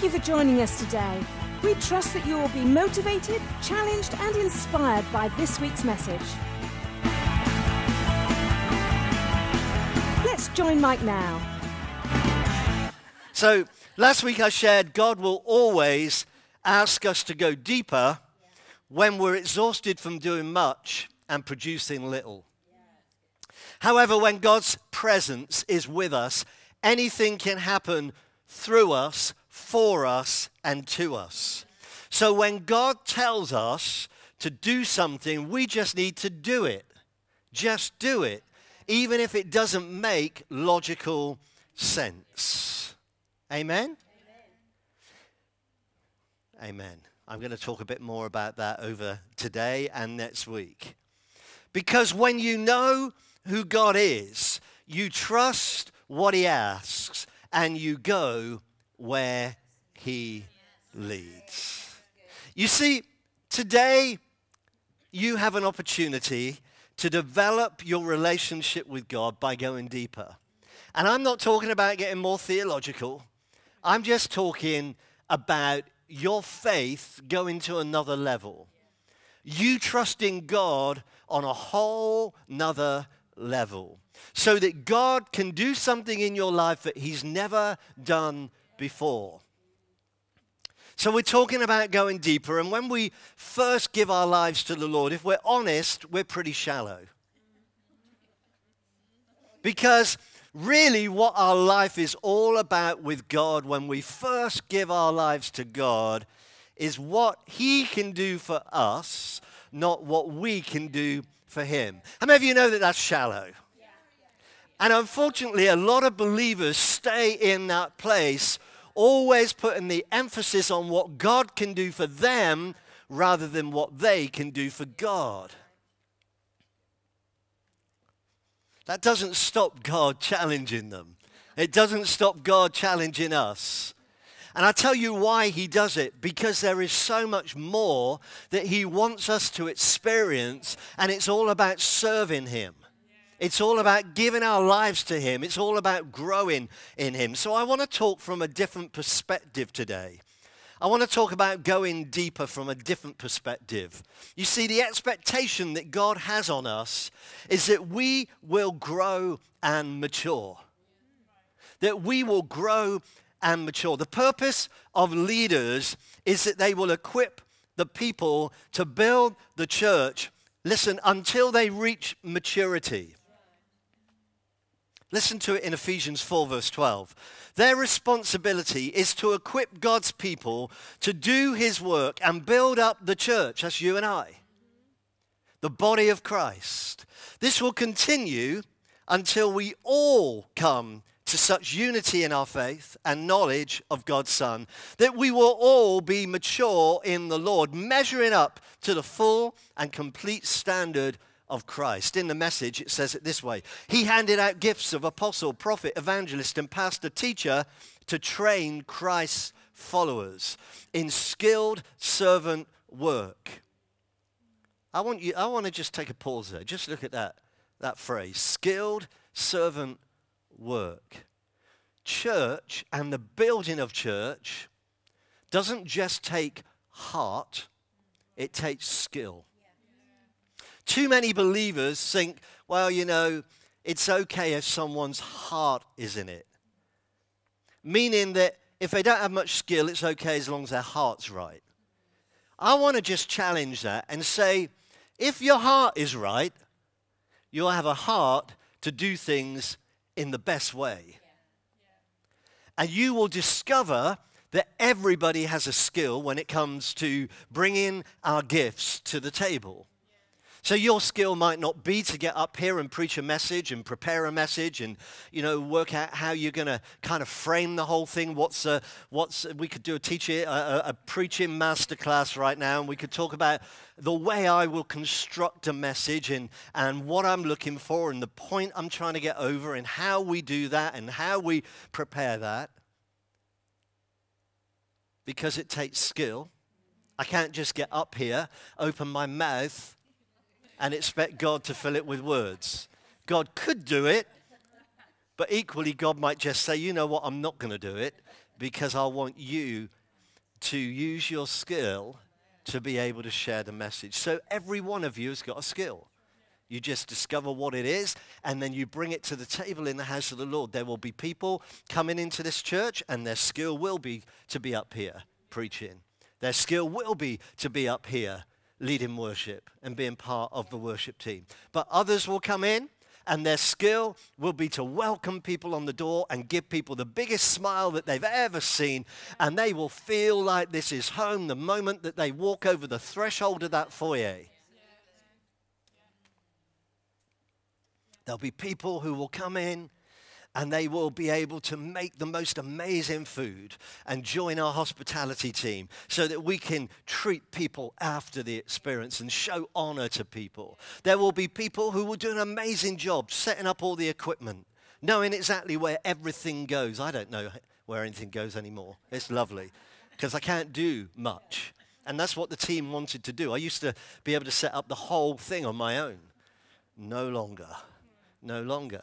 Thank you for joining us today. We trust that you will be motivated, challenged, and inspired by this week's message. Let's join Mike now. So, last week I shared God will always ask us to go deeper when we're exhausted from doing much and producing little. However, when God's presence is with us, anything can happen through us, for us, and to us. So when God tells us to do something, we just need to do it. Just do it, even if it doesn't make logical sense. Amen? Amen. Amen. I'm going to talk a bit more about that over today and next week. Because when you know who God is, you trust what he asks and you go where he leads. You see, today you have an opportunity to develop your relationship with God by going deeper. And I'm not talking about getting more theological. I'm just talking about your faith going to another level. You trusting God on a whole nother level so that God can do something in your life that He's never done before. So, we're talking about going deeper, and when we first give our lives to the Lord, if we're honest, we're pretty shallow. Because really, what our life is all about with God when we first give our lives to God is what He can do for us, not what we can do for him. How many of you know that that's shallow? And unfortunately, a lot of believers stay in that place, always putting the emphasis on what God can do for them rather than what they can do for God. That doesn't stop God challenging them. It doesn't stop God challenging us. And I tell you why he does it because there is so much more that he wants us to experience, and it's all about serving him. It's all about giving our lives to him. It's all about growing in him. So I want to talk from a different perspective today. I want to talk about going deeper from a different perspective. You see, the expectation that God has on us is that we will grow and mature. That we will grow and mature. The purpose of leaders is that they will equip the people to build the church, listen, until they reach maturity. Listen to it in Ephesians 4, verse 12. Their responsibility is to equip God's people to do his work and build up the church. That's you and I, the body of Christ. This will continue until we all come to such unity in our faith and knowledge of God's Son that we will all be mature in the Lord, measuring up to the full and complete standard of Christ. In the message, it says it this way He handed out gifts of apostle, prophet, evangelist, and pastor teacher to train Christ's followers in skilled servant work. I want, you, I want to just take a pause there. Just look at that, that phrase skilled servant work. Church and the building of church doesn't just take heart, it takes skill. Too many believers think, well, you know, it's okay if someone's heart is in it. Meaning that if they don't have much skill, it's okay as long as their heart's right. I want to just challenge that and say, if your heart is right, you'll have a heart to do things in the best way. And you will discover that everybody has a skill when it comes to bringing our gifts to the table. So your skill might not be to get up here and preach a message and prepare a message and you know work out how you're going to kind of frame the whole thing. What's a, what's we could do a teaching a, a, preaching masterclass right now, and we could talk about the way I will construct a message and and what I'm looking for and the point I'm trying to get over and how we do that and how we prepare that. Because it takes skill. I can't just get up here, open my mouth and expect God to fill it with words. God could do it, but equally, God might just say, you know what, I'm not going to do it because I want you to use your skill to be able to share the message. So every one of you has got a skill. You just discover what it is, and then you bring it to the table in the house of the Lord. There will be people coming into this church, and their skill will be to be up here preaching. Their skill will be to be up here leading worship and being part of the worship team. But others will come in, and their skill will be to welcome people on the door and give people the biggest smile that they've ever seen. And they will feel like this is home the moment that they walk over the threshold of that foyer. There'll be people who will come in and they will be able to make the most amazing food and join our hospitality team so that we can treat people after the experience and show honor to people. There will be people who will do an amazing job setting up all the equipment, knowing exactly where everything goes. I don't know where anything goes anymore. It's lovely because I can't do much. And that's what the team wanted to do. I used to be able to set up the whole thing on my own. No longer. No longer.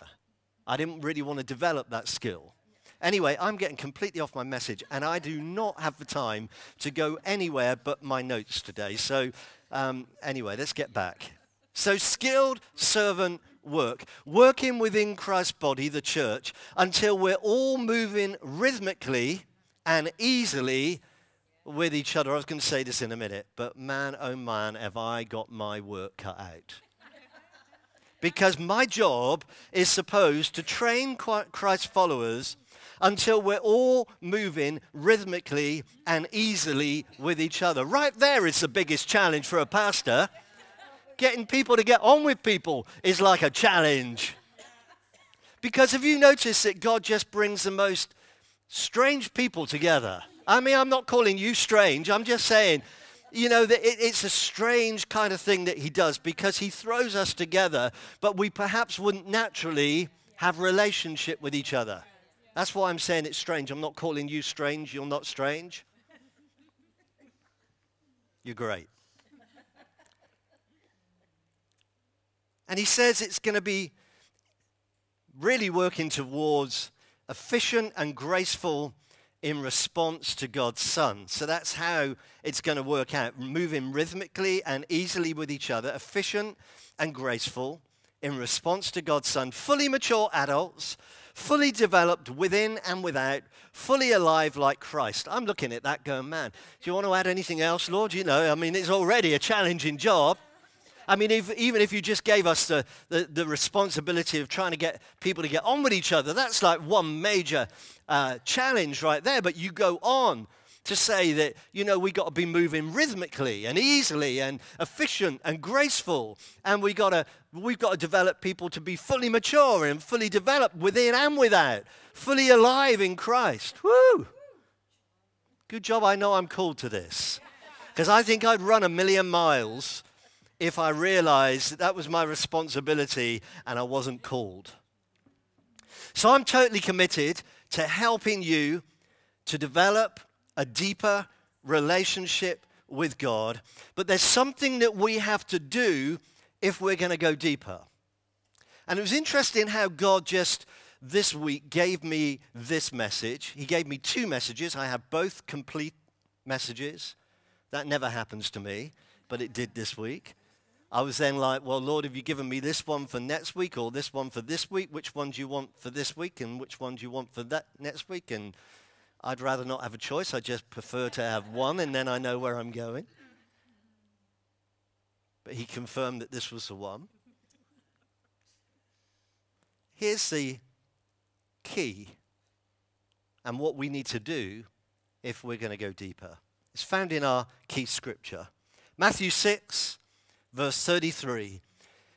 I didn't really want to develop that skill. Anyway, I'm getting completely off my message, and I do not have the time to go anywhere but my notes today. So, um, anyway, let's get back. So, skilled servant work, working within Christ's body, the church, until we're all moving rhythmically and easily with each other. I was going to say this in a minute, but man, oh man, have I got my work cut out because my job is supposed to train Christ followers until we're all moving rhythmically and easily with each other. Right there is the biggest challenge for a pastor. Getting people to get on with people is like a challenge. Because have you noticed that God just brings the most strange people together? I mean, I'm not calling you strange, I'm just saying you know, it, it's a strange kind of thing that he does because he throws us together, but we perhaps wouldn't naturally have relationship with each other. That's why I'm saying it's strange. I'm not calling you strange. You're not strange. You're great. And he says it's going to be really working towards efficient and graceful in response to God's Son. So that's how it's going to work out moving rhythmically and easily with each other, efficient and graceful in response to God's Son, fully mature adults, fully developed within and without, fully alive like Christ. I'm looking at that going, man, do you want to add anything else, Lord? You know, I mean, it's already a challenging job. I mean, if, even if you just gave us the, the, the, responsibility of trying to get people to get on with each other, that's like one major uh, challenge right there. But you go on to say that, you know, we got to be moving rhythmically and easily and efficient and graceful. And we got to, we've got to develop people to be fully mature and fully developed within and without, fully alive in Christ. Woo! Good job I know I'm called to this. Because I think I'd run a million miles if I realized that that was my responsibility and I wasn't called. So I'm totally committed to helping you to develop a deeper relationship with God. But there's something that we have to do if we're going to go deeper. And it was interesting how God just this week gave me this message. He gave me two messages. I have both complete messages. That never happens to me, but it did this week. I was then like, well, Lord, have you given me this one for next week or this one for this week? Which one do you want for this week and which one do you want for that next week? And I'd rather not have a choice. I just prefer to have one and then I know where I'm going. But he confirmed that this was the one. Here's the key and what we need to do if we're going to go deeper. It's found in our key scripture Matthew 6 verse 33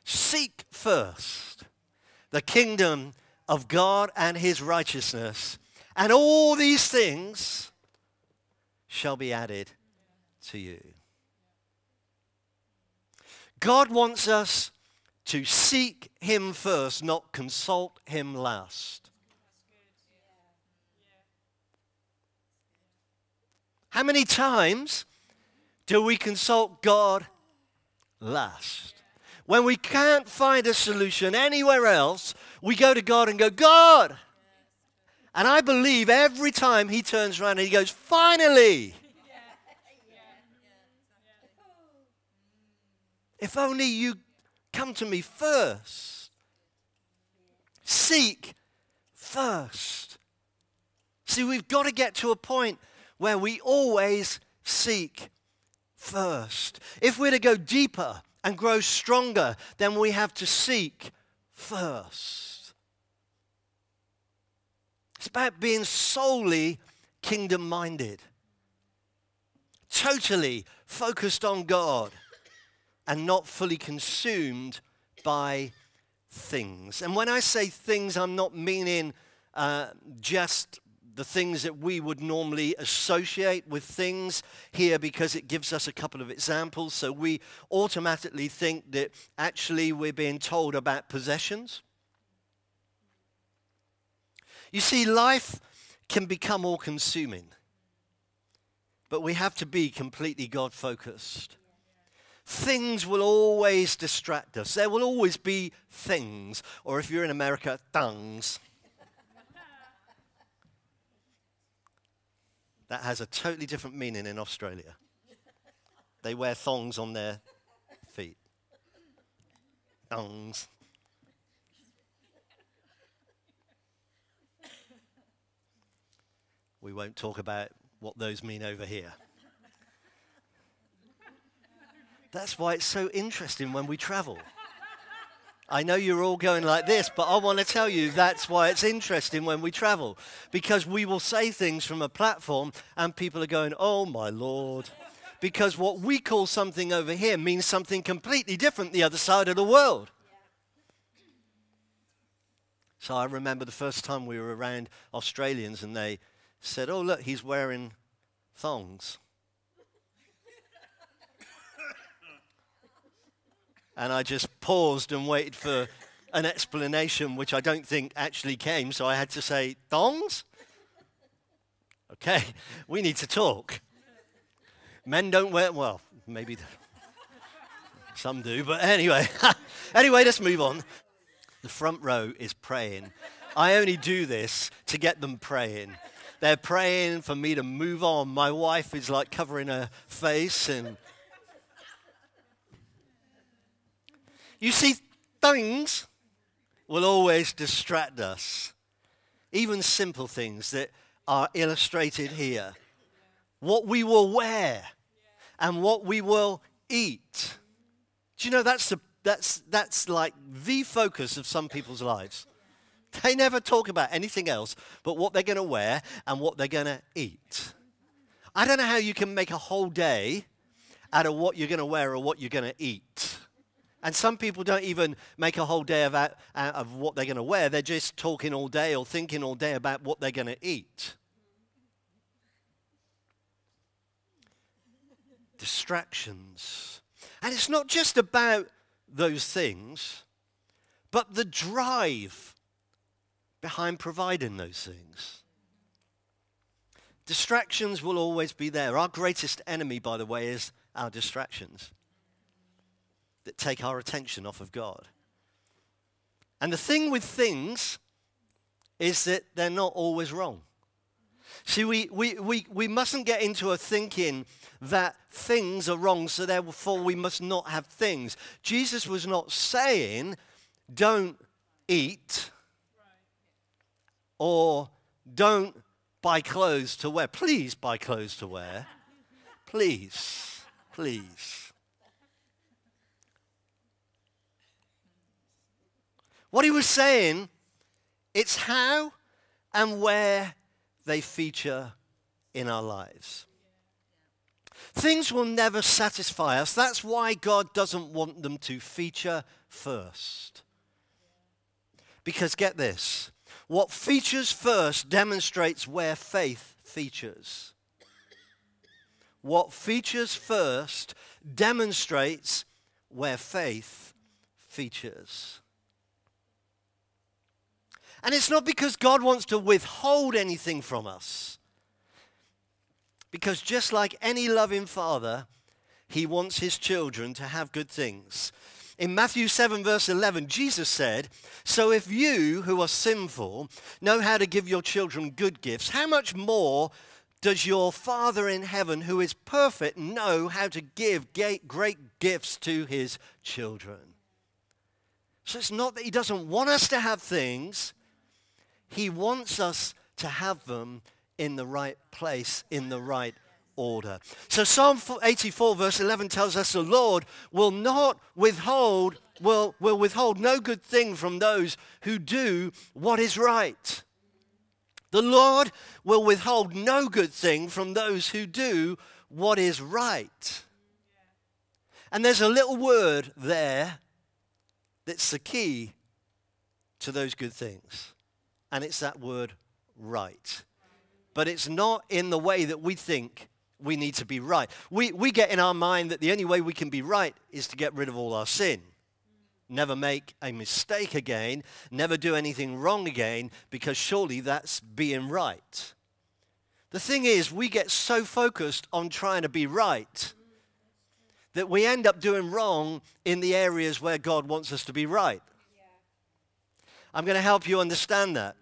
Seek first the kingdom of God and his righteousness, and all these things shall be added to you. God wants us to seek him first, not consult him last. How many times do we consult God last. When we can't find a solution anywhere else, we go to God and go, God, And I believe every time he turns around and he goes, finally. If only you come to me first. Seek first. See, we've got to get to a point where we always seek first. If we're to go deeper and grow stronger, then we have to seek first. It's about being solely kingdom minded, totally focused on God, and not fully consumed by things. And when I say things, I'm not meaning uh, just the things that we would normally associate with things here because it gives us a couple of examples. So we automatically think that actually we're being told about possessions. You see, life can become all consuming, but we have to be completely God focused. Things will always distract us. There will always be things, or if you're in America, things. That has a totally different meaning in Australia. They wear thongs on their feet. Thongs. We won't talk about what those mean over here. That's why it's so interesting when we travel. I know you're all going like this, but I want to tell you that's why it's interesting when we travel. Because we will say things from a platform and people are going, oh my Lord. Because what we call something over here means something completely different the other side of the world. So I remember the first time we were around Australians and they said, oh, look, he's wearing thongs. And I just paused and waited for an explanation, which I don't think actually came. So I had to say, Thongs? Okay, we need to talk. Men don't wear, well, maybe some do, but anyway. anyway, let's move on. The front row is praying. I only do this to get them praying. They're praying for me to move on. My wife is like covering her face and You see, things will always distract us, even simple things that are illustrated here. What we will wear and what we will eat. Do you know that's, that's, that's like the focus of some people's lives? They never talk about anything else but what they're going to wear and what they're going to eat. I don't know how you can make a whole day out of what you're going to wear or what you're going to eat. And some people don't even make a whole day of, out, of what they're going to wear. They're just talking all day or thinking all day about what they're going to eat. Distractions. And it's not just about those things, but the drive behind providing those things. Distractions will always be there. Our greatest enemy, by the way, is our distractions that take our attention off of God. And the thing with things is that they're not always wrong. See, we, we, we, we mustn't get into a thinking that things are wrong, so therefore we must not have things. Jesus was not saying, don't eat or don't buy clothes to wear. Please buy clothes to wear. Please, please. What he was saying, it's how and where they feature in our lives. Things will never satisfy us. That's why God doesn't want them to feature first. Because get this what features first demonstrates where faith features. What features first demonstrates where faith features. And it's not because God wants to withhold anything from us. Because just like any loving father, he wants his children to have good things. In Matthew 7, verse 11, Jesus said, So if you who are sinful know how to give your children good gifts, how much more does your Father in heaven, who is perfect, know how to give great gifts to his children? So it's not that he doesn't want us to have things, he wants us to have them in the right place, in the right order. So Psalm 84 verse 11 tells us the Lord will not withhold, will, will withhold no good thing from those who do what is right. The Lord will withhold no good thing from those who do what is right. And there's a little word there that's the key to those good things. And it's that word right. But it's not in the way that we think we need to be right. We, we get in our mind that the only way we can be right is to get rid of all our sin. Never make a mistake again, never do anything wrong again, because surely that's being right. The thing is, we get so focused on trying to be right that we end up doing wrong in the areas where God wants us to be right. I'm going to help you understand that.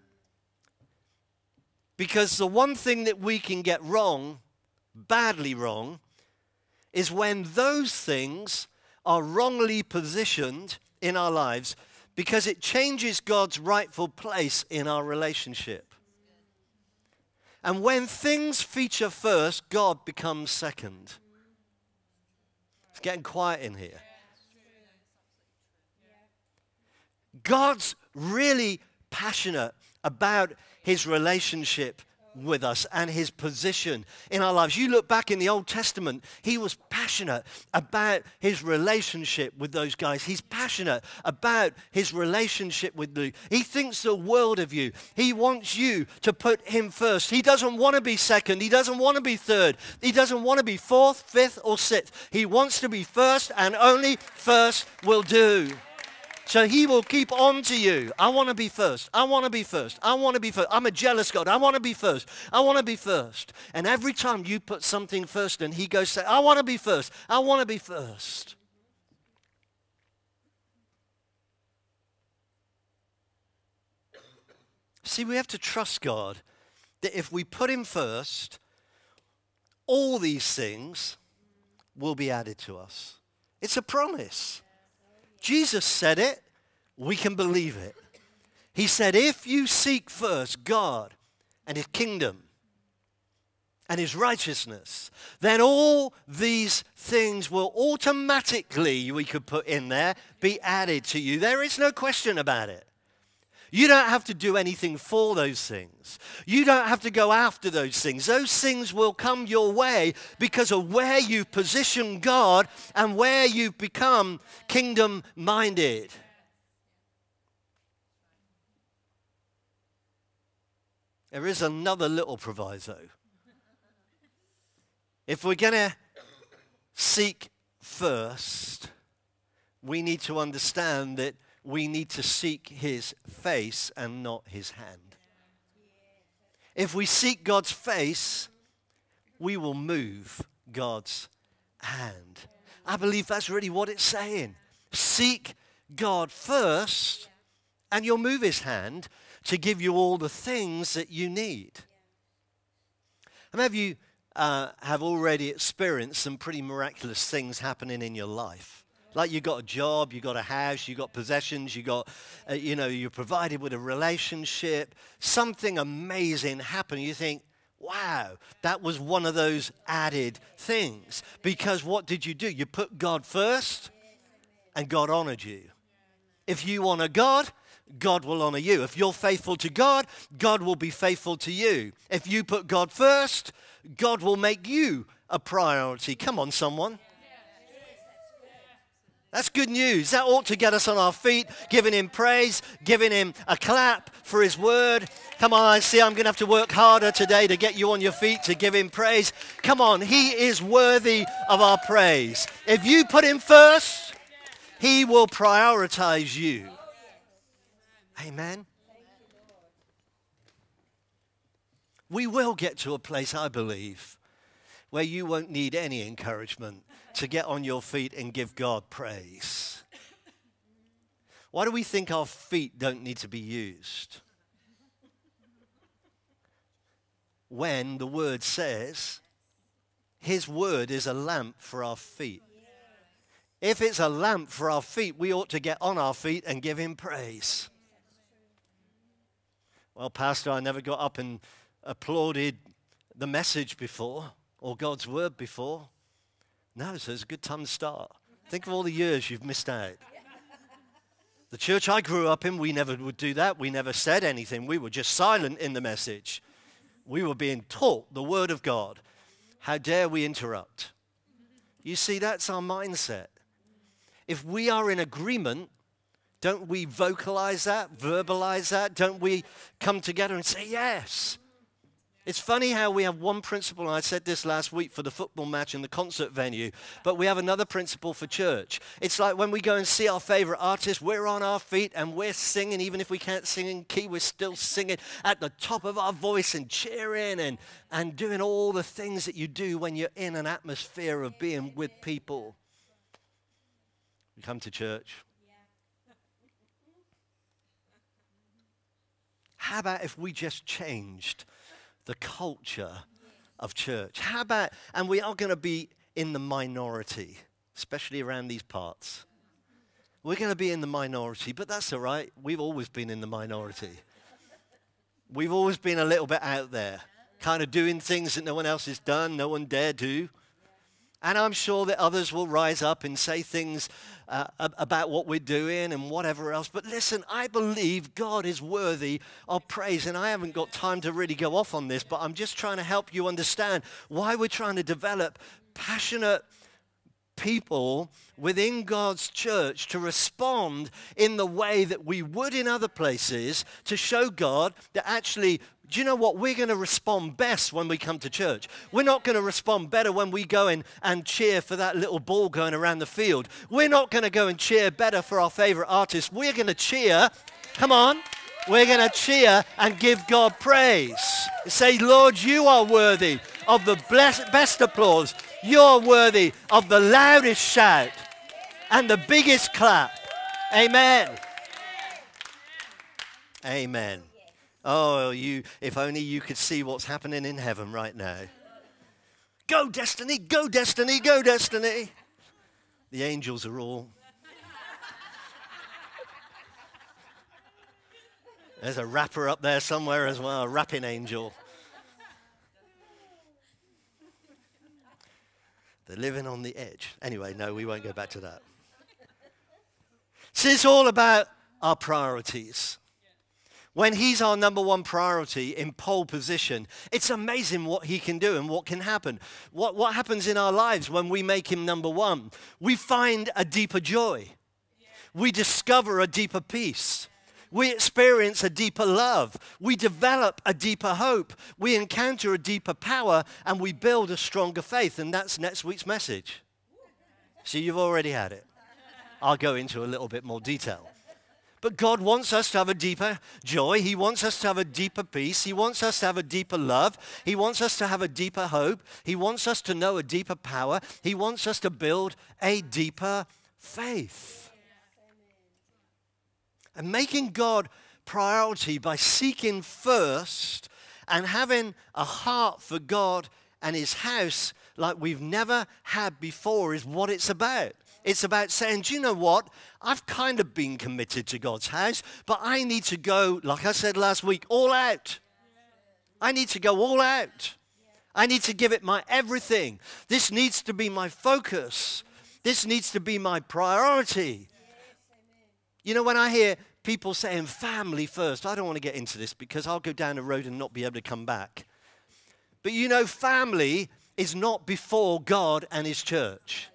Because the one thing that we can get wrong badly wrong is when those things are wrongly positioned in our lives because it changes God's rightful place in our relationship. And when things feature first, God becomes second. It's getting quiet in here. God's really passionate about his relationship with us and his position in our lives. You look back in the Old Testament, he was passionate about his relationship with those guys. He's passionate about his relationship with you. He thinks the world of you. He wants you to put him first. He doesn't want to be second. He doesn't want to be third. He doesn't want to be fourth, fifth, or sixth. He wants to be first, and only first will do. So he will keep on to you. I want to be first. I want to be first. I want to be first. I'm a jealous God. I want to be first. I want to be first. And every time you put something first and he goes, say, I want to be first. I want to be first. See, we have to trust God that if we put him first, all these things will be added to us. It's a promise. Jesus said it, we can believe it. He said, If you seek first God and his kingdom and his righteousness, then all these things will automatically, we could put in there, be added to you. There is no question about it. You don't have to do anything for those things. You don't have to go after those things. Those things will come your way because of where you position God and where you've become kingdom minded. There is another little proviso. If we're going to seek first, we need to understand that we need to seek his face and not his hand. If we seek God's face, we will move God's hand. I believe that's really what it's saying. Seek God first, and you'll move his hand to give you all the things that you need. Many of you uh, have already experienced some pretty miraculous things happening in your life? Like you got a job, you got a house, you got possessions, you got, uh, you know, you're provided with a relationship. Something amazing happened. You think, wow, that was one of those added things. Because what did you do? You put God first, and God honored you. If you honor God, God will honor you. If you're faithful to God, God will be faithful to you. If you put God first, God will make you a priority. Come on, someone. That's good news. That ought to get us on our feet, giving him praise, giving him a clap for his word. Come on, I see I'm going to have to work harder today to get you on your feet to give him praise. Come on, he is worthy of our praise. If you put him first, he will prioritize you. Amen. We will get to a place, I believe, where you won't need any encouragement to get on your feet and give God praise. Why do we think our feet don't need to be used? When the word says, His word is a lamp for our feet. If it's a lamp for our feet, we ought to get on our feet and give Him praise. Well, Pastor, I never got up and applauded the message before or God's word before. No, so it's a good time to start. Think of all the years you've missed out. The church I grew up in, we never would do that. We never said anything. We were just silent in the message. We were being taught the word of God. How dare we interrupt? You see, that's our mindset. If we are in agreement, don't we vocalize that, verbalize that? Don't we come together and say, yes? It's funny how we have one principle, and I said this last week for the football match in the concert venue, but we have another principle for church. It's like when we go and see our favorite artist, we're on our feet and we're singing, even if we can't sing in key, we're still singing at the top of our voice and cheering and, and doing all the things that you do when you're in an atmosphere of being with people. We come to church. How about if we just changed the culture of church. How about, and we are going to be in the minority, especially around these parts. We're going to be in the minority, but that's all right. We've always been in the minority. We've always been a little bit out there, kind of doing things that no one else has done, no one dare do. And I'm sure that others will rise up and say things uh, about what we're doing and whatever else. But listen, I believe God is worthy of praise. And I haven't got time to really go off on this, but I'm just trying to help you understand why we're trying to develop passionate people within God's church to respond in the way that we would in other places to show God that actually do you know what? We're going to respond best when we come to church. We're not going to respond better when we go in and cheer for that little ball going around the field. We're not going to go and cheer better for our favorite artist. We're going to cheer. Come on. We're going to cheer and give God praise. Say, Lord, you are worthy of the best applause. You're worthy of the loudest shout and the biggest clap. Amen. Amen. Oh, you, if only you could see what's happening in heaven right now. Go, destiny, go, destiny, go, destiny. The angels are all. There's a rapper up there somewhere as well, a rapping angel. They're living on the edge. Anyway, no, we won't go back to that. See, it's all about our priorities when he's our number one priority in pole position, it's amazing what he can do and what can happen. What, what happens in our lives when we make him number one? We find a deeper joy, we discover a deeper peace. We experience a deeper love. We develop a deeper hope. We encounter a deeper power and we build a stronger faith. And that's next week's message. See, you've already had it. I'll go into a little bit more detail. But God wants us to have a deeper joy. He wants us to have a deeper peace. He wants us to have a deeper love. He wants us to have a deeper hope. He wants us to know a deeper power. He wants us to build a deeper faith. And making God priority by seeking first and having a heart for God and His house like we've never had before is what it's about. It's about saying, do you know what? I've kind of been committed to God's house, but I need to go, like I said last week, all out. I need to go all out. I need to give it my everything. This needs to be my focus. This needs to be my priority. You know, when I hear people saying family first, I don't want to get into this because I'll go down the road and not be able to come back. But you know, family is not before God and His church.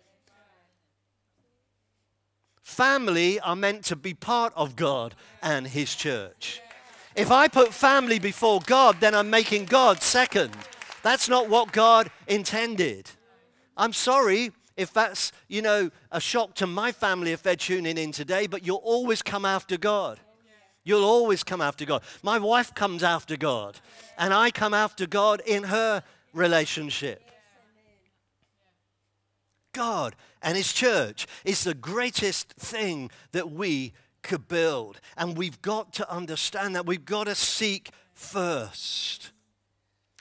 Family are meant to be part of God and His church. If I put family before God, then I'm making God second. That's not what God intended. I'm sorry if that's, you know, a shock to my family if they're tuning in today, but you'll always come after God. You'll always come after God. My wife comes after God, and I come after God in her relationship. God and His church is the greatest thing that we could build. And we've got to understand that. We've got to seek first.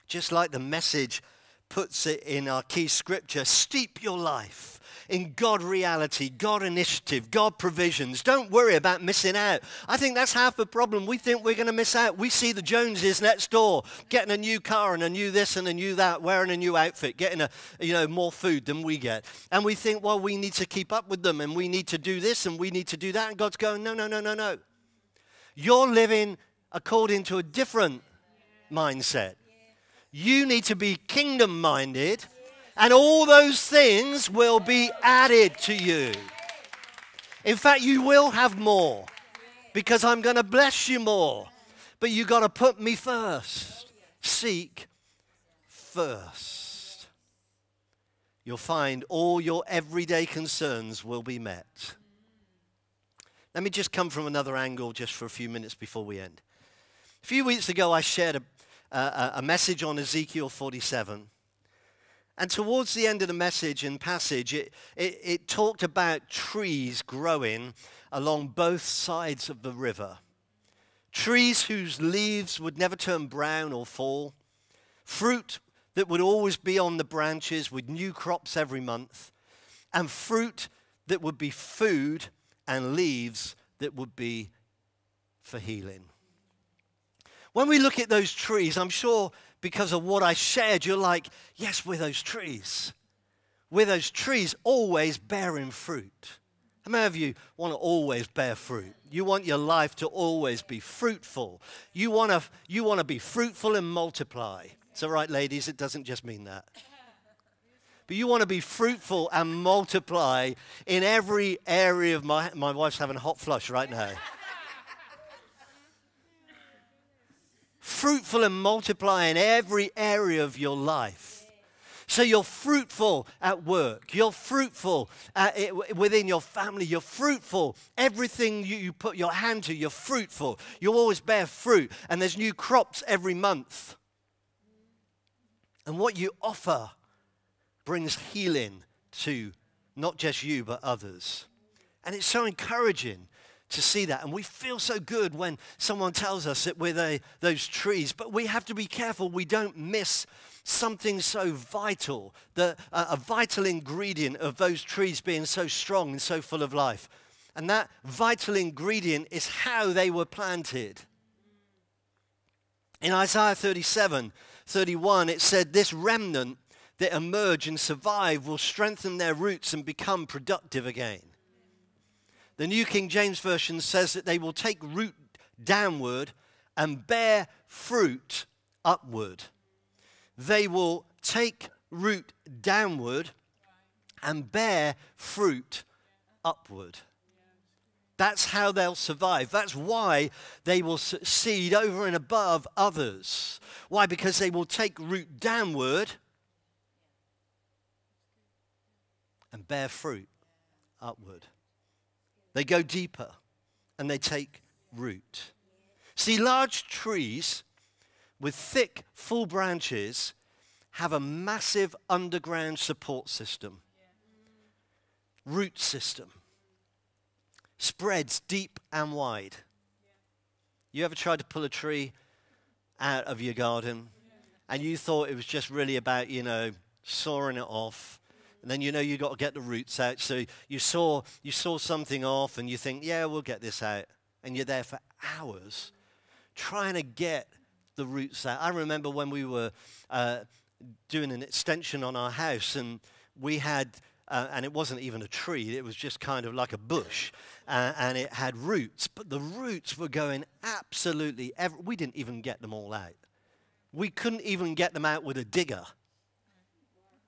Just like the message puts it in our key scripture steep your life in God reality, God initiative, God provisions. Don't worry about missing out. I think that's half the problem. We think we're going to miss out. We see the Joneses next door getting a new car and a new this and a new that, wearing a new outfit, getting a, you know, more food than we get. And we think, well, we need to keep up with them and we need to do this and we need to do that. And God's going, no, no, no, no, no. You're living according to a different mindset. You need to be kingdom minded and all those things will be added to you. In fact, you will have more because I'm going to bless you more. But you've got to put me first. Seek first. You'll find all your everyday concerns will be met. Let me just come from another angle just for a few minutes before we end. A few weeks ago, I shared a, a, a message on Ezekiel 47. And towards the end of the message and passage, it, it, it, talked about trees growing along both sides of the river. Trees whose leaves would never turn brown or fall. Fruit that would always be on the branches with new crops every month. And fruit that would be food and leaves that would be for healing. When we look at those trees, I'm sure because of what I shared, you're like, yes, we're those trees. We're those trees always bearing fruit. How many of you want to always bear fruit? You want your life to always be fruitful. You want to, you want to be fruitful and multiply. Is that right, ladies? It doesn't just mean that. But you want to be fruitful and multiply in every area of my, my wife's having a hot flush right now. Fruitful and multiply in every area of your life. So you're fruitful at work. You're fruitful it, within your family. You're fruitful. Everything you, you put your hand to, you're fruitful. You always bear fruit. And there's new crops every month. And what you offer brings healing to not just you, but others. And it's so encouraging to see that. And we feel so good when someone tells us that we're the, those trees, but we have to be careful we don't miss something so vital, the, uh, a vital ingredient of those trees being so strong and so full of life. And that vital ingredient is how they were planted. In Isaiah 37, 31, it said, This remnant that emerge and survive will strengthen their roots and become productive again. The New King James Version says that they will take root downward and bear fruit upward. They will take root downward and bear fruit upward. That's how they'll survive. That's why they will succeed over and above others. Why? Because they will take root downward and bear fruit upward. They go deeper and they take root. See, large trees with thick, full branches have a massive underground support system, root system, spreads deep and wide. You ever tried to pull a tree out of your garden and you thought it was just really about, you know, sawing it off and then you know you've got to get the roots out. So you saw, you saw something off and you think, yeah, we'll get this out. And you're there for hours trying to get the roots out. I remember when we were uh, doing an extension on our house and we had, uh, and it wasn't even a tree, it was just kind of like a bush. Uh, and it had roots, but the roots were going absolutely, we didn't even get them all out. We couldn't even get them out with a digger.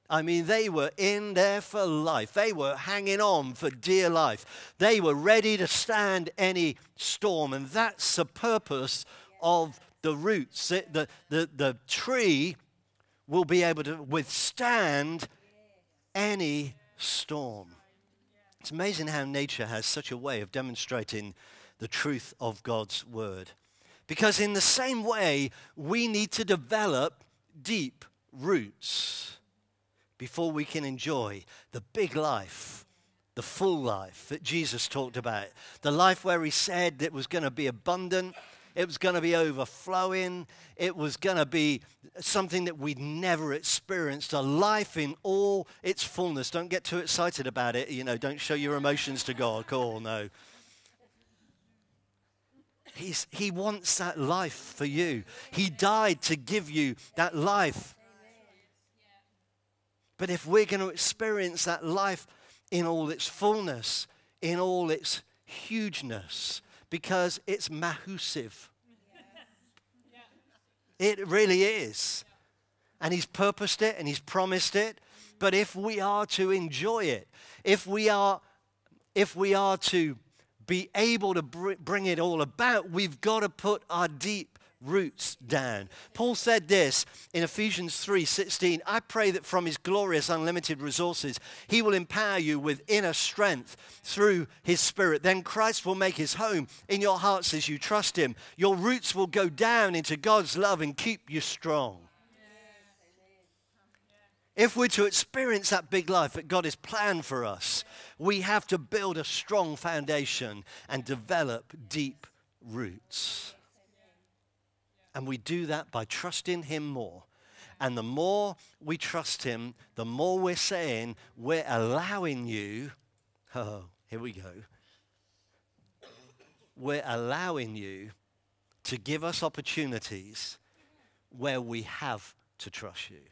I mean, they were in there for life. They were hanging on for dear life. They were ready to stand any storm. And that's the purpose of the roots. The, the, the, tree will be able to withstand any storm. It's amazing how nature has such a way of demonstrating the truth of God's word. Because, in the same way, we need to develop deep roots before we can enjoy the big life the full life that Jesus talked about, the life where he said it was going to be abundant, it was going to be overflowing, it was going to be something that we'd never experienced, a life in all its fullness. Don't get too excited about it, you know, don't show your emotions to God. Cool, no. He's, he wants that life for you. He died to give you that life. But if we're going to experience that life in all its fullness, in all its hugeness, because it's mahusive. It really is. And He's purposed it and He's promised it. But if we are to enjoy it, if we are, if we are to be able to br- bring it all about, we've got to put our deep roots down. Paul said this in Ephesians 3:16, I pray that from his glorious unlimited resources he will empower you with inner strength through his spirit. Then Christ will make his home in your hearts as you trust him. Your roots will go down into God's love and keep you strong. If we're to experience that big life that God has planned for us, we have to build a strong foundation and develop deep roots. And we do that by trusting Him more. And the more we trust Him, the more we're saying, we're allowing you, oh, here we go. We're allowing you to give us opportunities where we have to trust you.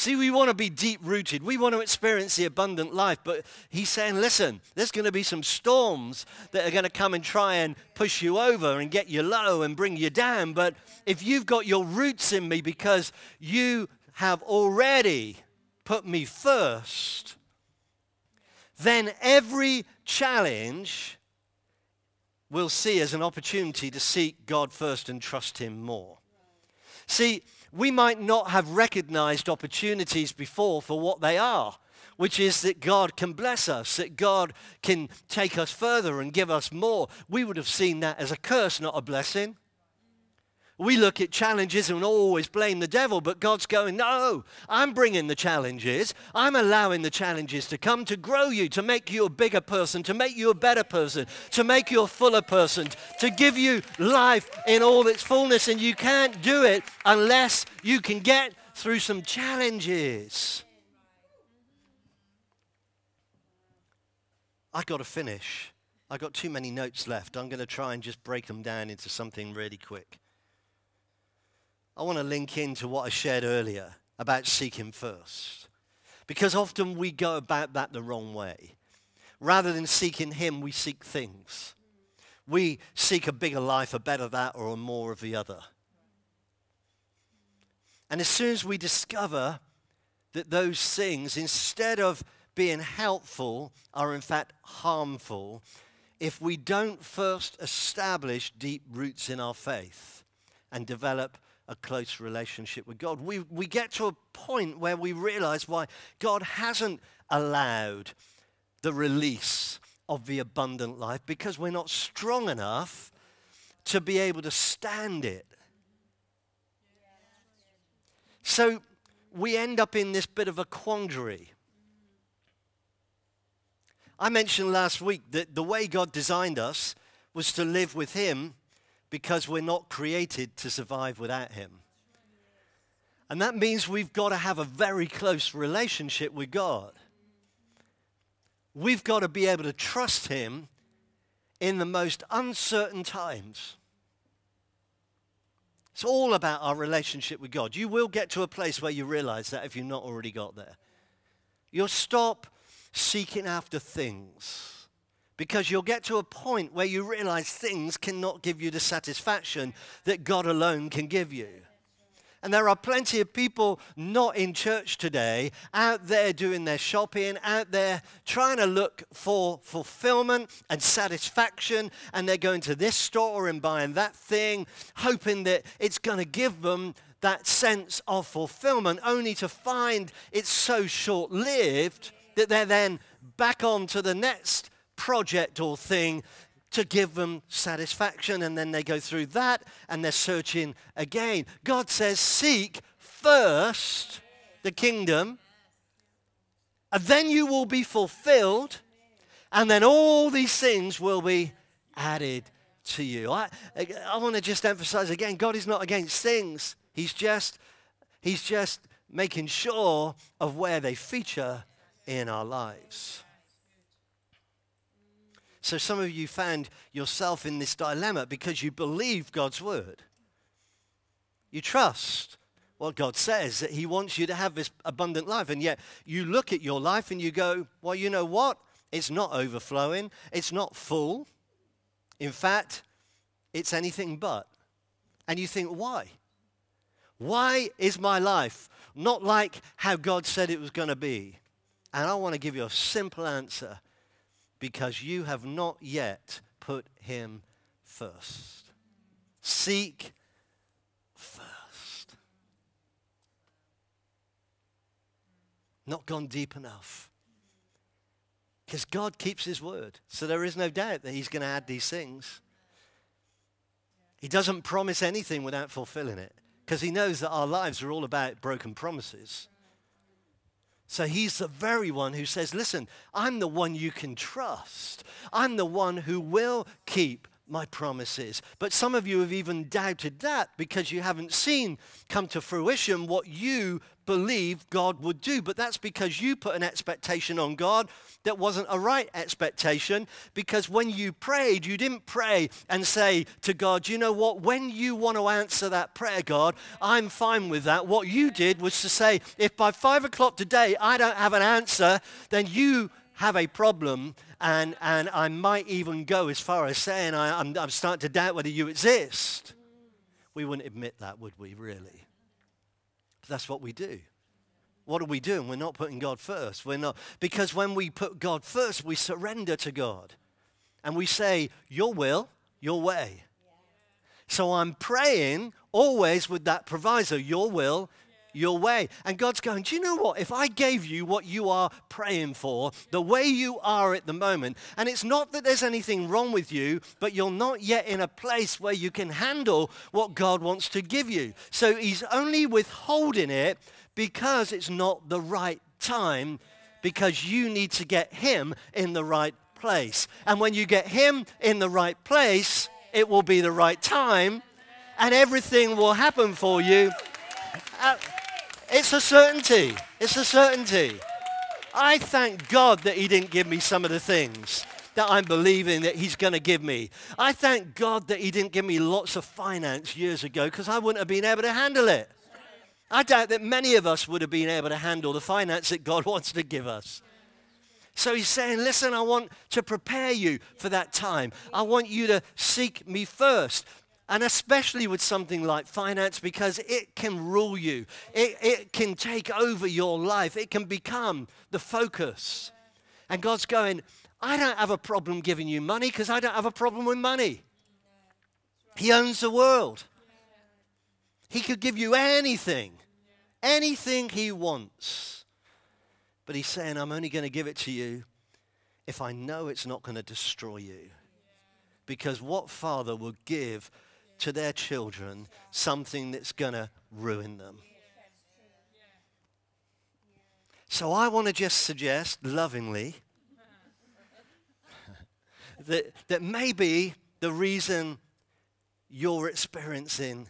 See, we want to be deep rooted. We want to experience the abundant life. But he's saying, listen, there's going to be some storms that are going to come and try and push you over and get you low and bring you down. But if you've got your roots in me because you have already put me first, then every challenge we'll see as an opportunity to seek God first and trust Him more. See, we might not have recognized opportunities before for what they are, which is that God can bless us, that God can take us further and give us more. We would have seen that as a curse, not a blessing. We look at challenges and always blame the devil, but God's going, No, I'm bringing the challenges. I'm allowing the challenges to come to grow you, to make you a bigger person, to make you a better person, to make you a fuller person, to give you life in all its fullness. And you can't do it unless you can get through some challenges. I got to finish. I got too many notes left. I'm going to try and just break them down into something really quick. I want to link into what I shared earlier about seeking first. Because often we go about that the wrong way. Rather than seeking Him, we seek things. We seek a bigger life, a better that, or a more of the other. And as soon as we discover that those things, instead of being helpful, are in fact harmful, if we don't first establish deep roots in our faith and develop a close relationship with God. We, we get to a point where we realize why God hasn't allowed the release of the abundant life because we're not strong enough to be able to stand it. So we end up in this bit of a quandary. I mentioned last week that the way God designed us was to live with Him because we're not created to survive without Him. And that means we've got to have a very close relationship with God. We've got to be able to trust Him in the most uncertain times. It's all about our relationship with God. You will get to a place where you realize that if you've not already got there. You'll stop seeking after things because you'll get to a point where you realize things cannot give you the satisfaction that God alone can give you. And there are plenty of people not in church today out there doing their shopping, out there trying to look for fulfillment and satisfaction. And they're going to this store and buying that thing, hoping that it's going to give them that sense of fulfillment, only to find it's so short lived that they're then back on to the next project or thing to give them satisfaction. And then they go through that and they're searching again. God says, Seek first the kingdom And then you will be fulfilled, and then all these things will be added to you. I, I want to just emphasize again God is not against things, He's just, he's just making sure of where they feature in our lives. So some of you found yourself in this dilemma because you believe God's word. You trust what God says, that He wants you to have this abundant life. And yet you look at your life and you go, well, you know what? It's not overflowing, it's not full. In fact, it's anything but. And you think, why? Why is my life not like how God said it was going to be? And I want to give you a simple answer because you have not yet put him first. Seek first. Not gone deep enough. Because God keeps his word. So there is no doubt that he's going to add these things. He doesn't promise anything without fulfilling it because he knows that our lives are all about broken promises. So he's the very one who says, Listen, I'm the one you can trust. I'm the one who will keep my promises. But some of you have even doubted that because you haven't seen come to fruition what you believe God would do. But that's because you put an expectation on God that wasn't a right expectation. Because when you prayed, you didn't pray and say to God, you know what, when you want to answer that prayer, God, I'm fine with that. What you did was to say, if by five o'clock today I don't have an answer, then you have a problem, and, and I might even go as far as saying I, I'm, I'm starting to doubt whether you exist. We wouldn't admit that, would we, really? That's what we do. What are we doing? We're not putting God first. We're not because when we put God first, we surrender to God. And we say, Your will, your way. So I'm praying always with that proviso, your will, your way. And God's going, Do you know what? If I gave you what you are praying for, the way you are at the moment, and it's not that there's anything wrong with you, but you're not yet in a place where you can handle what God wants to give you. So He's only withholding it because it's not the right time, because you need to get Him in the right place. And when you get Him in the right place, it will be the right time, and everything will happen for you. Uh, it's a certainty. It's a certainty. I thank God that He didn't give me some of the things that I'm believing that He's going to give me. I thank God that He didn't give me lots of finance years ago because I wouldn't have been able to handle it. I doubt that many of us would have been able to handle the finance that God wants to give us. So he's saying, Listen, I want to prepare you for that time. I want you to seek me first and especially with something like finance because it can rule you, it, it can take over your life, it can become the focus. And God's going, I don't have a problem giving you money because I don't have a problem with money. He owns the world. He could give you anything, anything He wants. But He's saying, I'm only going to give it to you if I know it's not going to destroy you. Because what father will give to their children something that's going to ruin them. So I want to just suggest lovingly that, that maybe the reason you're experiencing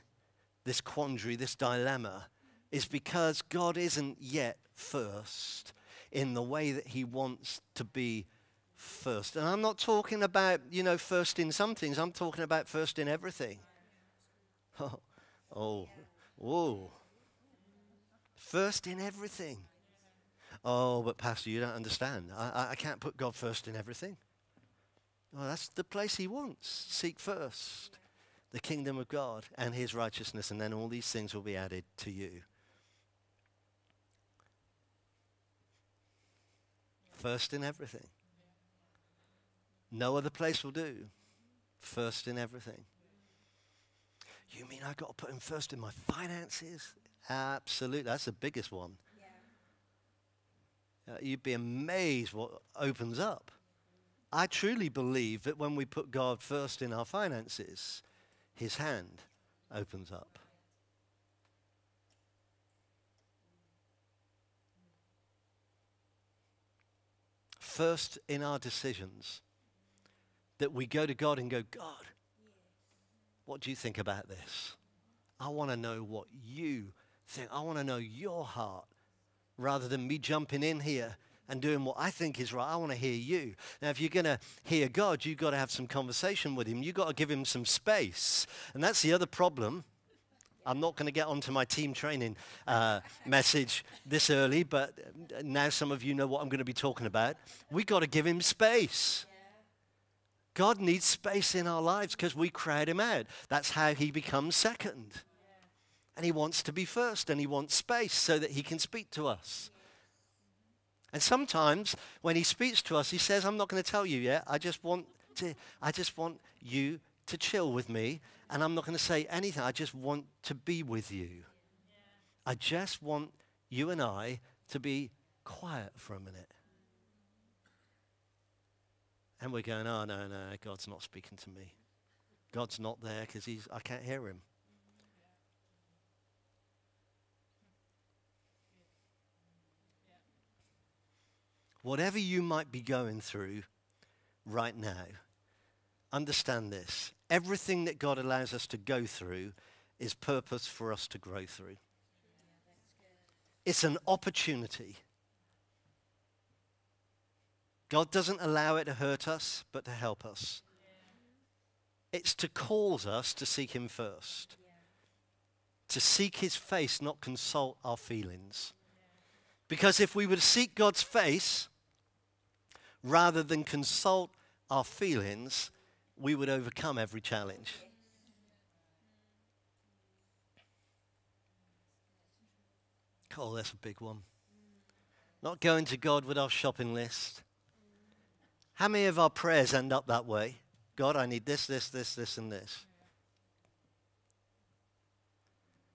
this quandary, this dilemma, is because God isn't yet first in the way that He wants to be first. And I'm not talking about, you know, first in some things, I'm talking about first in everything. Oh, oh, First in everything. Oh, but Pastor, you don't understand. I, I can't put God first in everything. Well, that's the place he wants. Seek first the kingdom of God and his righteousness, and then all these things will be added to you. First in everything. No other place will do. First in everything. You mean I got to put him first in my finances? Absolutely. That's the biggest one. Yeah. Uh, you'd be amazed what opens up. I truly believe that when we put God first in our finances, his hand opens up. first in our decisions, that we go to God and go, God, what do you think about this? I want to know what you think. I want to know your heart rather than me jumping in here and doing what I think is right. I want to hear you. Now, if you're going to hear God, you've got to have some conversation with Him. You've got to give Him some space. And that's the other problem. I'm not going to get onto my team training uh, message this early, but now some of you know what I'm going to be talking about. We've got to give Him space. God needs space in our lives because we crowd Him out. That's how He becomes second. And He wants to be first, and He wants space so that He can speak to us. And sometimes when he speaks to us, he says, I'm not going to tell you yet. I just want to, I just want you to chill with me. And I'm not going to say anything. I just want to be with you. I just want you and I to be quiet for a minute. And we're going, oh, no, no, God's not speaking to me. God's not there because I can't hear him. Whatever you might be going through right now, understand this. Everything that God allows us to go through is purpose for us to grow through. It's an opportunity. God doesn't allow it to hurt us, but to help us. It's to cause us to seek Him first. To seek His face, not consult our feelings. Because if we were to seek God's face rather than consult our feelings, we would overcome every challenge. Oh, that's a big one. Not going to God with our shopping list. How many of our prayers end up that way? God, I need this, this, this, this, and this.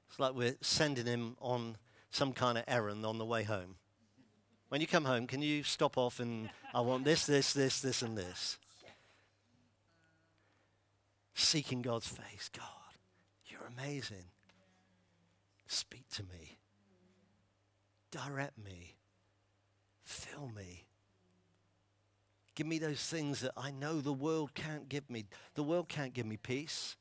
It's like we're sending him on some kind of errand on the way home. When you come home, can you stop off and I want this, this, this, this, and this? Seeking God's face. God, you're amazing. Speak to me. Direct me. Fill me. Give me those things that I know the world can't give me. The world can't give me peace.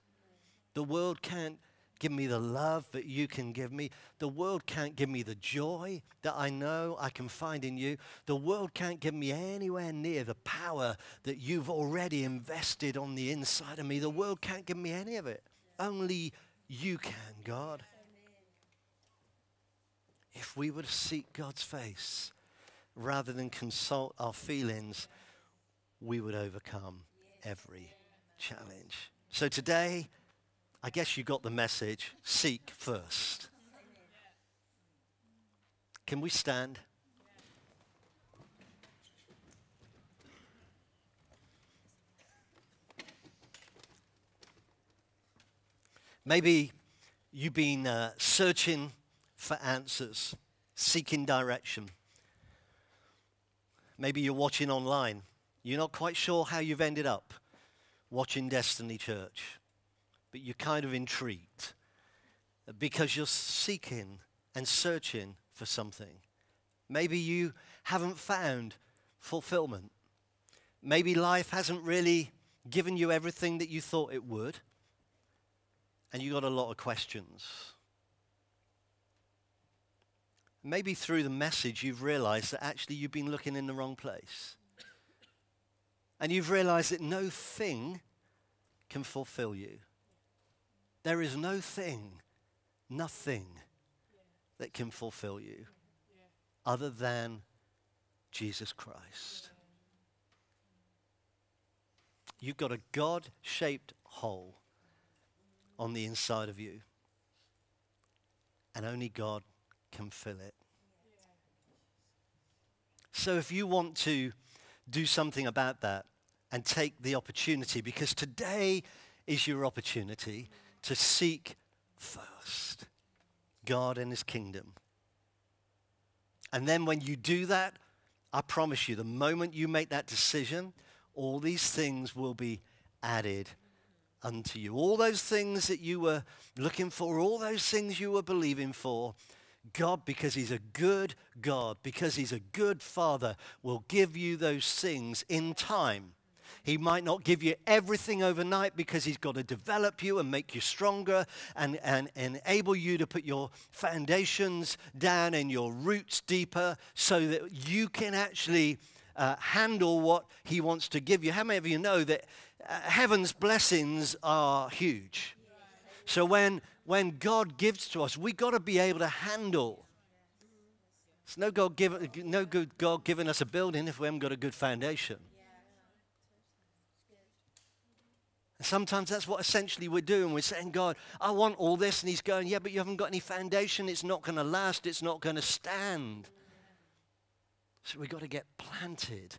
The world can't give me the love that you can give me. The world can't give me the joy that I know I can find in you. The world can't give me anywhere near the power that you've already invested on the inside of me. The world can't give me any of it. Only you can, God. If we were to seek God's face rather than consult our feelings, we would overcome every challenge. So today, I guess you got the message. Seek first. Can we stand? Maybe you've been uh, searching for answers, seeking direction. Maybe you're watching online. You're not quite sure how you've ended up watching Destiny Church but you're kind of intrigued because you're seeking and searching for something. Maybe you haven't found fulfillment. Maybe life hasn't really given you everything that you thought it would, and you've got a lot of questions. Maybe through the message, you've realized that actually you've been looking in the wrong place. And you've realized that no thing can fulfill you. There is no thing, nothing that can fulfill you other than Jesus Christ. You've got a God shaped hole on the inside of you, and only God can fill it. So if you want to do something about that and take the opportunity, because today is your opportunity to seek first God and his kingdom. And then when you do that, I promise you, the moment you make that decision, all these things will be added unto you. All those things that you were looking for, all those things you were believing for, God, because He's a good God, because He's a good Father, will give you those things in time. He might not give you everything overnight because He's got to develop you and make you stronger and, and enable you to put your foundations down and your roots deeper so that you can actually uh, handle what He wants to give you. How many of you know that uh, heaven's blessings are huge? So when, when God gives to us, we've got to be able to handle. It's no, God no good God giving us a building if we haven't got a good foundation. sometimes that's what essentially we're doing. We're saying, God, I want all this. And He's going, Yeah, but you haven't got any foundation. It's not going to last. It's not going to stand. So we've got to get planted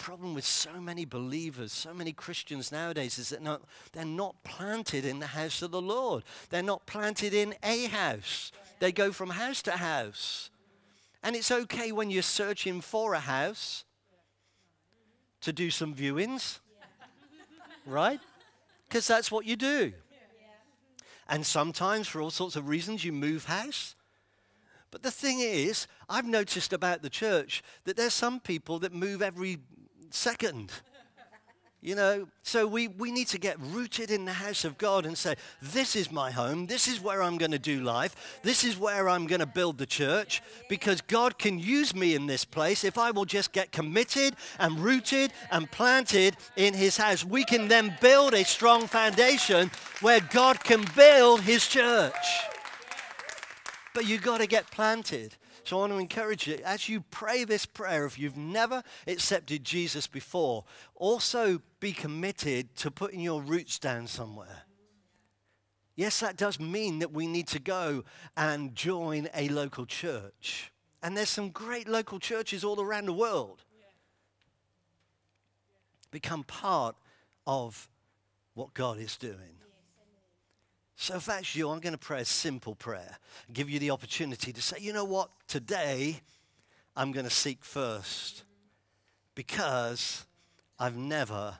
problem with so many believers, so many Christians nowadays is that they're not planted in the house of the Lord. They're not planted in a house. They go from house to house. And it's okay when you're searching for a house to do some viewings, right? Because that's what you do. And sometimes, for all sorts of reasons, you move house. But the thing is, I've noticed about the church that there's some people that move every second. You know, so we, we need to get rooted in the house of God and say, This is my home. This is where I'm going to do life. This is where I'm going to build the church because God can use me in this place if I will just get committed and rooted and planted in His house. We can then build a strong foundation where God can build His church. But you've got to get planted. So I want to encourage you as you pray this prayer, if you've never accepted Jesus before, also be committed to putting your roots down somewhere. Yes, that does mean that we need to go and join a local church. And there's some great local churches all around the world. Become part of what God is doing. So if that's you, I'm going to pray a simple prayer. Give you the opportunity to say, you know what, today I'm going to seek first because I've never,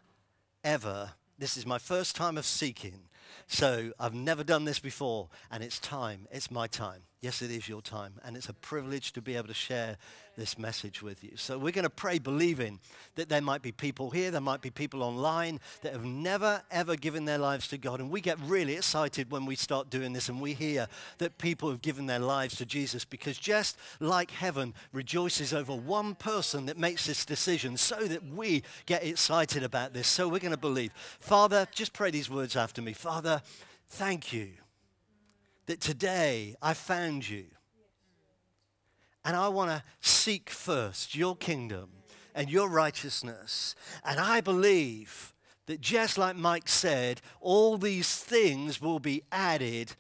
ever, this is my first time of seeking. So I've never done this before, and it's time. It's my time. Yes, it is your time. And it's a privilege to be able to share this message with you. So we're going to pray believing that there might be people here, there might be people online that have never, ever given their lives to God. And we get really excited when we start doing this and we hear that people have given their lives to Jesus because just like heaven rejoices over one person that makes this decision, so that we get excited about this. So we're going to believe. Father, just pray these words after me. Father, thank you that today I found you. And I want to seek first your kingdom and your righteousness. And I believe that just like Mike said, all these things will be added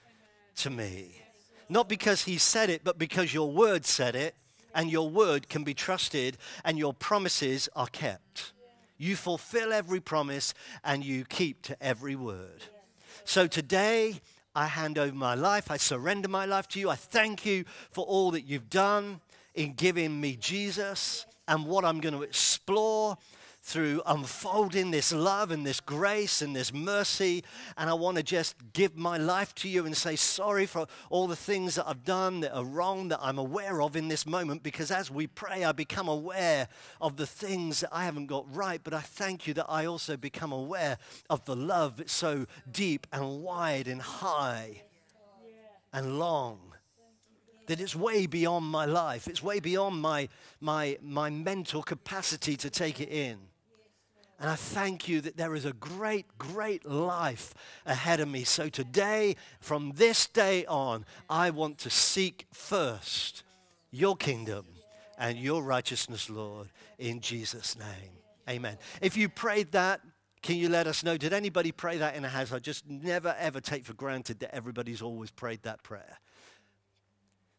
to me. Not because he said it, but because your word said it, and your word can be trusted, and your promises are kept. You fulfill every promise, and you keep to every word. So today, I hand over my life. I surrender my life to you. I thank you for all that you've done in giving me Jesus and what I'm going to explore through unfolding this love and this grace and this mercy. And I want to just give my life to you and say sorry for all the things that I've done that are wrong that I'm aware of in this moment. Because as we pray, I become aware of the things that I haven't got right. But I thank you that I also become aware of the love that's so deep and wide and high and long that it's way beyond my life. It's way beyond my, my, my mental capacity to take it in. And I thank you that there is a great, great life ahead of me. So today, from this day on, I want to seek first your kingdom and your righteousness, Lord, in Jesus' name. Amen. If you prayed that, can you let us know? Did anybody pray that in a house? I just never ever take for granted that everybody's always prayed that prayer.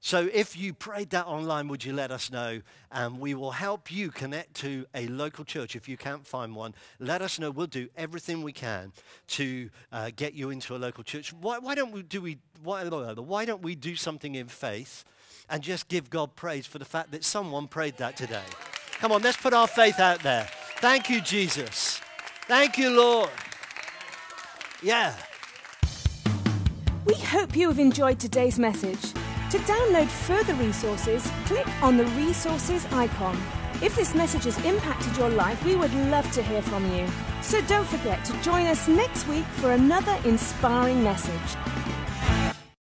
So if you prayed that online, would you let us know? And we will help you connect to a local church. If you can't find one, let us know. We'll do everything we can to uh, get you into a local church. Why, why, don't we do we why, why don't we do something in faith and just give God praise for the fact that someone prayed that today? Come on, let's put our faith out there. Thank you, Jesus. Thank you, Lord. Yeah. We hope you have enjoyed today's message. To download further resources, click on the resources icon. If this message has impacted your life, we would love to hear from you. So don't forget to join us next week for another inspiring message.